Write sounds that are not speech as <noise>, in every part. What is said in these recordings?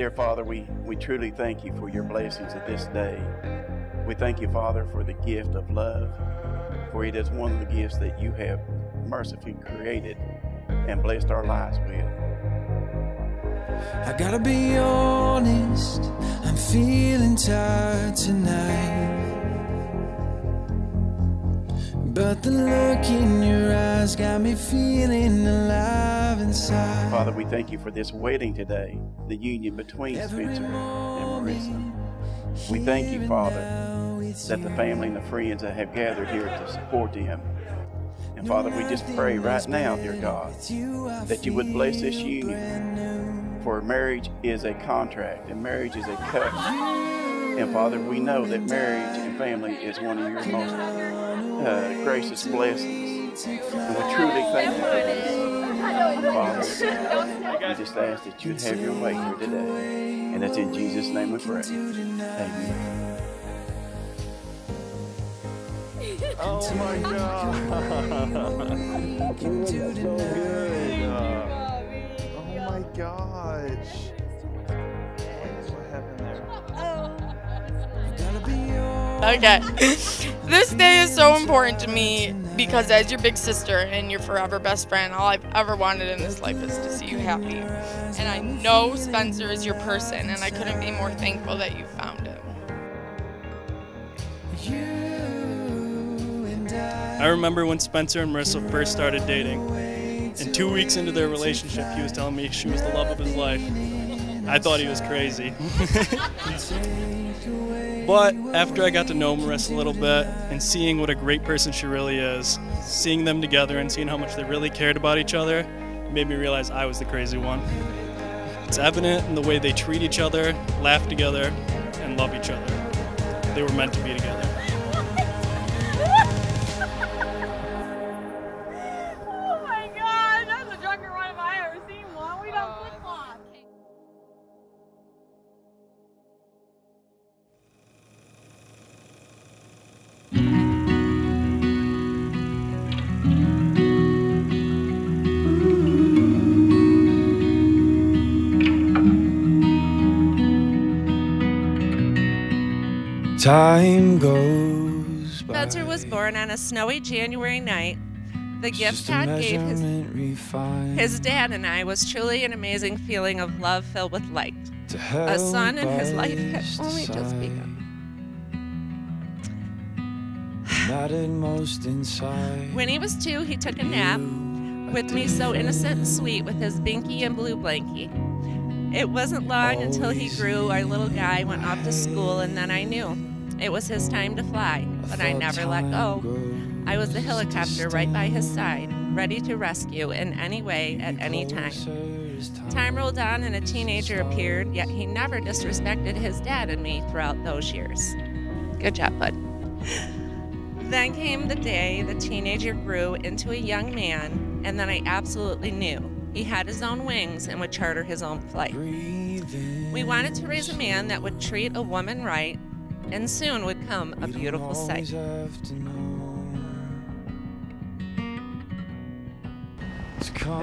Dear Father, we, we truly thank you for your blessings of this day. We thank you, Father, for the gift of love, for it is one of the gifts that you have mercifully created and blessed our lives with. I gotta be honest, I'm feeling tired tonight. But the look in your eyes got me feeling alive inside. Father, we thank you for this wedding today, the union between Spencer and Marisa. We thank you, Father, that the family and the friends that have gathered here to support them. And Father, we just pray right now, dear God, that you would bless this union. For marriage is a contract and marriage is a covenant. And Father, we know that marriage and family is one of your most uh, gracious blessings. And we truly thank you for this. Father, we just ask that you'd have your way here today. And that's in Jesus' name we pray. Amen. Oh my god. <laughs> That's so good. Uh, oh my gosh. Okay. this day is so important to me because as your big sister and your forever best friend, all I've ever wanted in this life is to see you happy. And I know Spencer is your person, and I couldn't be more thankful that you found him. I remember when Spencer and Marisa first started dating. And two weeks into their relationship, he was telling me she was the love of his life. I thought he was crazy. <laughs> but after I got to know Marisa a little bit and seeing what a great person she really is, seeing them together and seeing how much they really cared about each other, made me realize I was the crazy one. It's evident in the way they treat each other, laugh together, and love each other. They were meant to be together. Time goes by. Spencer was born on a snowy January night. The gift God gave his, his dad and I was truly an amazing feeling of love filled with light. A son in his life had only just begun. Mattered most inside. When he was two, he took a nap with me so innocent and sweet with his binky and blue blankie. It wasn't long until he grew, our little guy went off to school, and then I knew it was his time to fly. But I never let go. I was the helicopter right by his side, ready to rescue in any way at any time. Time rolled on and a teenager appeared, yet he never disrespected his dad and me throughout those years. Good job, bud. <gasps> Then came the day the teenager grew into a young man, and then I absolutely knew he had his own wings and would charter his own flight. We wanted to raise a man that would treat a woman right, and soon would come a beautiful sight.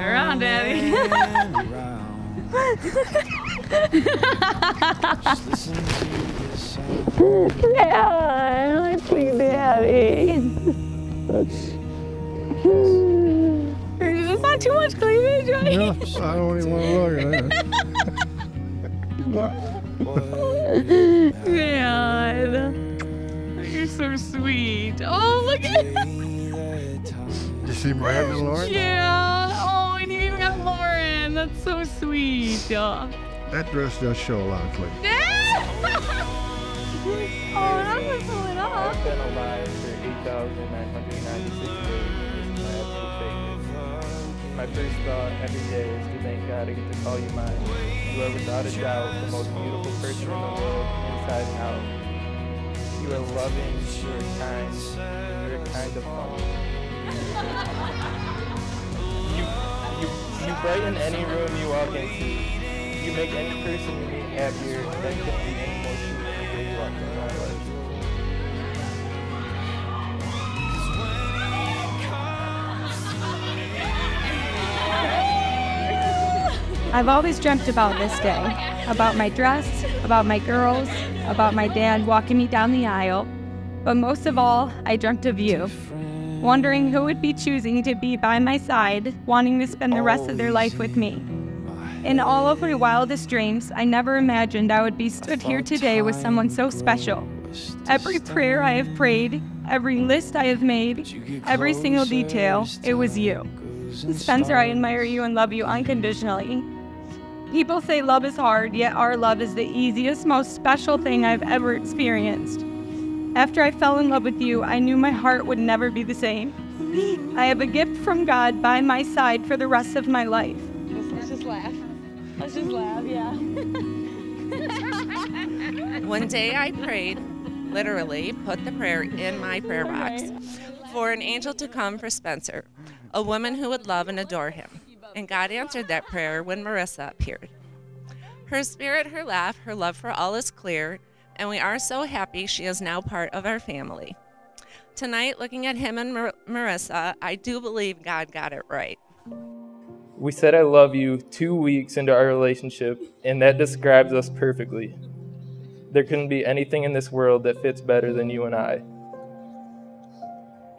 around, Daddy. <laughs> Yeah, I like Big Daddy. Is this not too much cleavage, right? No, I don't even want to look at it. <laughs> God. You're so sweet. Oh, look at <laughs> You see Brandon and Lauren? Yeah. Oh, and you even got Lauren. That's so sweet. That dress does show a lot of cleavage. <laughs> oh, I'm gonna pull it off. I've been alive for 8,996 days. My. My first thought every day is to thank God I get to call you mine. You are without a doubt the most beautiful person in the world, inside and out. You are loving, you are kind, you are kind of funny. You, you, you brighten any room you walk into. You make any person you meet happier than can be any more I've always dreamt about this day. about my dress, about my girls, about my dad walking me down the aisle. But most of all, I dreamt of you, wondering who would be choosing to be by my side, wanting to spend the rest of their life with me. In all of my wildest dreams, I never imagined I would be stood here today with someone so special. Every prayer I have prayed, every list I have made, every single detail, it was you. Spencer, I admire you and love you unconditionally. People say love is hard, yet our love is the easiest, most special thing I've ever experienced. After I fell in love with you, I knew my heart would never be the same. I have a gift from God by my side for the rest of my life. Let's just laugh. Let's just laugh, yeah. One day I prayed, literally, put the prayer in my prayer box, for an angel to come for Spencer, a woman who would love and adore him. And God answered that prayer when Marisa appeared. Her spirit, her laugh, her love for all is clear, and we are so happy she is now part of our family. Tonight, looking at him and Mar- Marisa, I do believe God got it right. We said I love you two weeks into our relationship, and that describes us perfectly. There couldn't be anything in this world that fits better than you and I.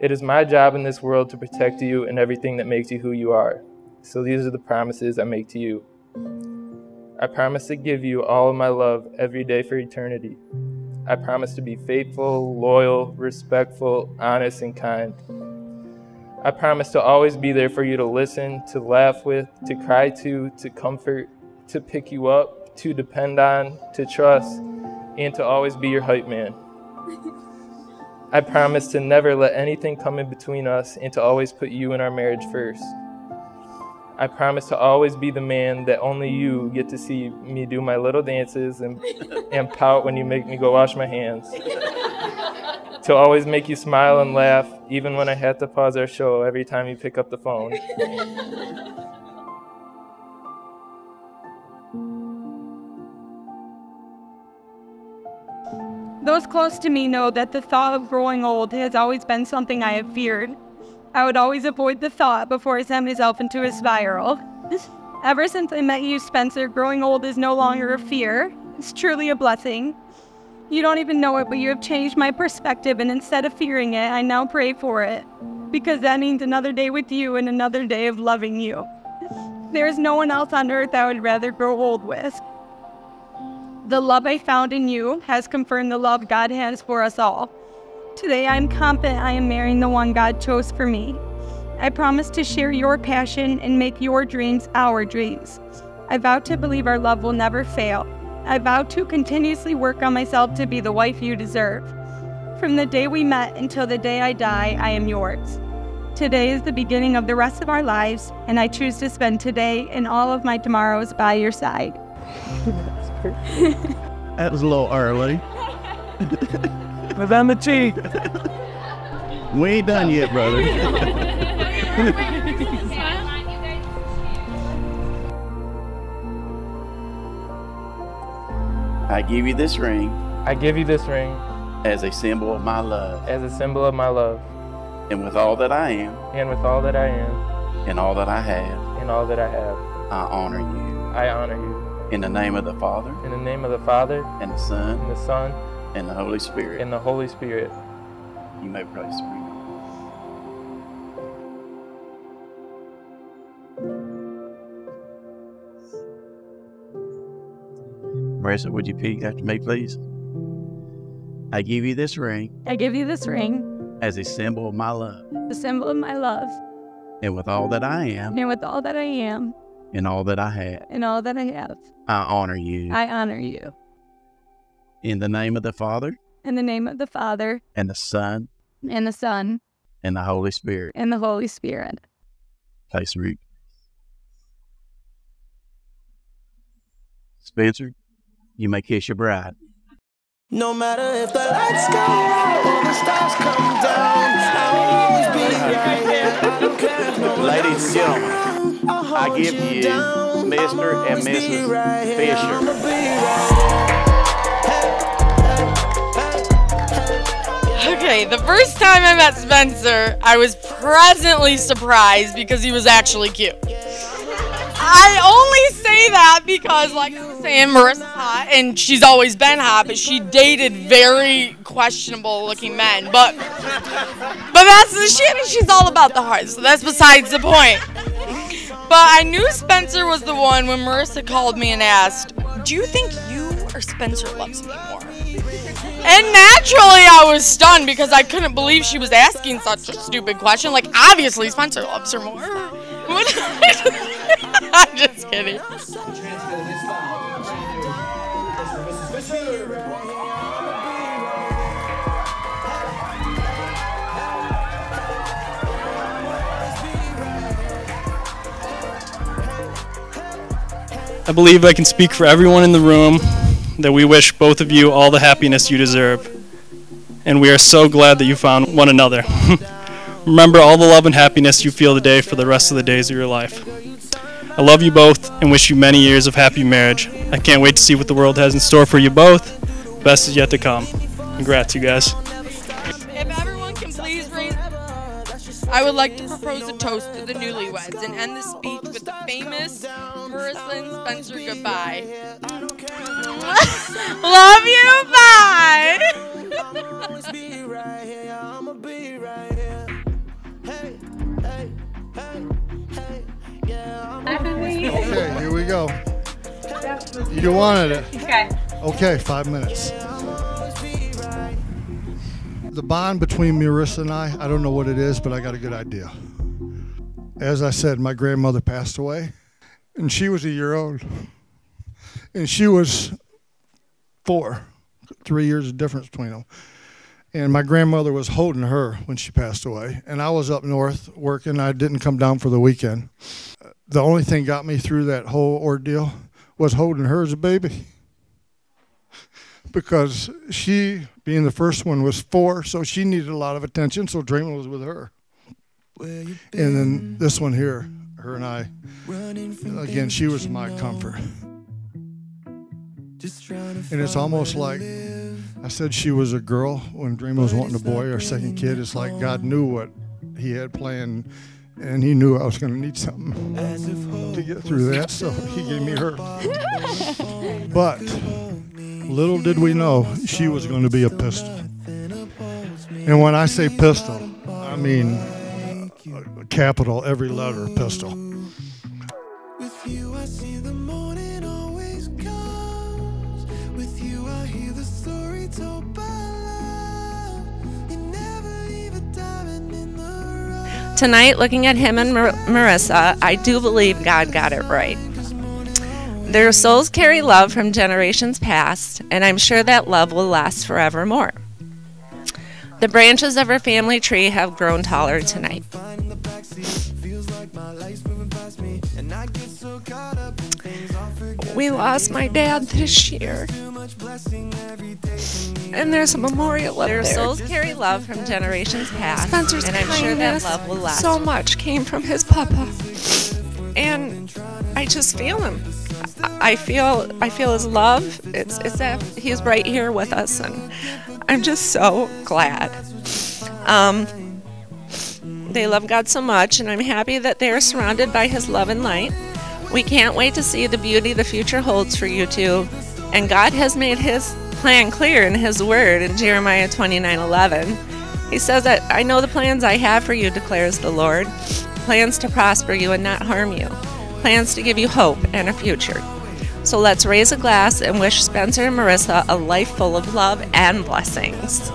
It is my job in this world to protect you and everything that makes you who you are. So these are the promises I make to you. I promise to give you all of my love every day for eternity. I promise to be faithful, loyal, respectful, honest, and kind. I promise to always be there for you to listen, to laugh with, to cry to, to comfort, to pick you up, to depend on, to trust, and to always be your hype man. I promise to never let anything come in between us and to always put you in our marriage first. I promise to always be the man that only you get to see me do my little dances and, <laughs> and pout when you make me go wash my hands. to always make you smile and laugh, even when I have to pause our show every time you pick up the phone. Those close to me know that the thought of growing old has always been something I have feared. I would always avoid the thought before I sent myself into a spiral. Ever since I met you, Spencer, growing old is no longer a fear. It's truly a blessing. You don't even know it, but you have changed my perspective, and instead of fearing it, I now pray for it. Because that means another day with you and another day of loving you. There is no one else on earth I would rather grow old with. The love I found in you has confirmed the love God has for us all. Today I am confident I am marrying the one God chose for me. I promise to share your passion and make your dreams our dreams. I vow to believe our love will never fail. I vow to continuously work on myself to be the wife you deserve. From the day we met until the day I die, I am yours. Today is the beginning of the rest of our lives, and I choose to spend today and all of my tomorrows by your side. <laughs> That was a little early. <laughs> Was on the cheek. We ain't done yet, brother. <laughs> I give you this ring I give you this ring as a symbol of my love, as a symbol of my love, and with all that I am and with all that I am and all that I have, and all that I have, I honor you. I honor you. In the name of the Father, In the name of the Father, and the Son, and the Son, and the Holy Spirit. and the Holy Spirit. You may place the ring. Marisa, would you repeat after me, please? I give you this ring I give you this ring, as a symbol of my love, the symbol of my love, and with all that I am and with all that I am and all that I have, and all that I have, I honor you. I honor you. In the name of the Father, In the name of the Father, and the Son, and the Son, and the Holy Spirit. and the Holy Spirit. Place the. Spencer, you may kiss your bride. No matter if the lights go out or the stars come down, I'll always be right here. I don't care if no Ladies and gentlemen. I'll I hold give you you. Mr. And always Mrs. right here. Fisher. Okay, the first time I met Spencer, I was presently surprised because he was actually cute. I only say that because, like I was saying, Marisa's hot, and she's always been hot, but she dated very questionable-looking men. But, but that's the shit. She's all about the heart, so that's besides the point. But I knew Spencer was the one when Marisa called me and asked, "Do you think you or Spencer loves me more?" And naturally, I was stunned because I couldn't believe she was asking such a stupid question. Like, obviously, Spencer loves her more. <laughs> I'm just kidding. I believe I can speak for everyone in the room that we wish both of you all the happiness you deserve. And we are so glad that you found one another. <laughs> Remember all the love and happiness you feel today for the rest of the days of your life. I love you both and wish you many years of happy marriage. I can't wait to see what the world has in store for you both. Best is yet to come. Congrats, you guys. I would like to propose a toast to the newlyweds and end the speech with the famous Marisa and Spencer goodbye. <laughs> Love you. Bye. Okay, here we go. You wanted it. Okay. Okay, five minutes. The bond between Marisa and I, I don't know what it is, but I got a good idea. As I said, my grandmother passed away, and she was a year old. And she was four, three years of difference between them. And my grandmother was holding her when she passed away. And I was up north working. I didn't come down for the weekend. The only thing got me through that whole ordeal was holding her as a baby. Because she, being the first one, was four, so she needed a lot of attention, so Draymond was with her. And then this one here, her and I, again, she was my comfort. And it's almost like I said she was a girl when Dream was wanting a boy, our second kid. It's like God knew what he had planned, and he knew I was going to need something to get through that, <laughs> so he gave me her. <laughs> But little did we know she was going to be a pistol. And when I say pistol, I mean a capital every letter pistol. With you, I see the morning always comes. With you, I hear the story told by love. You never leave a diamond in the rough. Tonight, looking at him and Mar- Marisa, I do believe God got it right. Their souls carry love from generations past, and I'm sure that love will last forevermore. The branches of our family tree have grown taller tonight. We lost my dad this year. And there's a memorial up Their there. souls carry love from generations past, Spencer's and I'm sure that love will last. So much came from his papa, and I just feel him. I feel I feel his love. It's it's that he's right here with us, and I'm just so glad. Um, they love God so much, and I'm happy that they are surrounded by His love and light. We can't wait to see the beauty the future holds for you two, and God has made His plan clear in His Word in Jeremiah 29:11. He says that I know the plans I have for you, declares the Lord, plans to prosper you and not harm you, plans to give you hope and a future. So let's raise a glass and wish Spencer and Marisa a life full of love and blessings.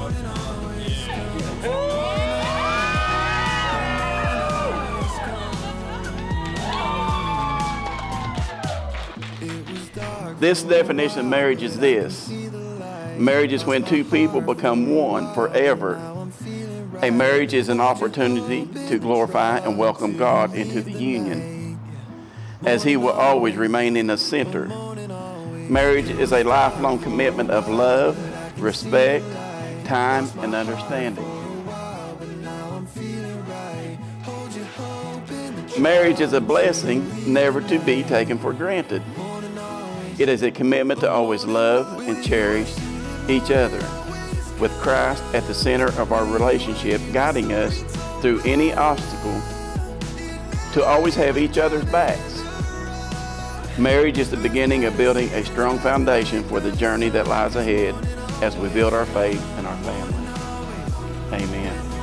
This definition of marriage is this marriage is when two people become one forever. A marriage is an opportunity to glorify and welcome God into the union, as He will always remain in the center. Marriage is a lifelong commitment of love, respect, time, and understanding. Marriage is a blessing never to be taken for granted. It is a commitment to always love and cherish each other, with Christ at the center of our relationship, guiding us through any obstacle, to always have each other's backs. Marriage is the beginning of building a strong foundation for the journey that lies ahead as we build our faith and our family. Amen.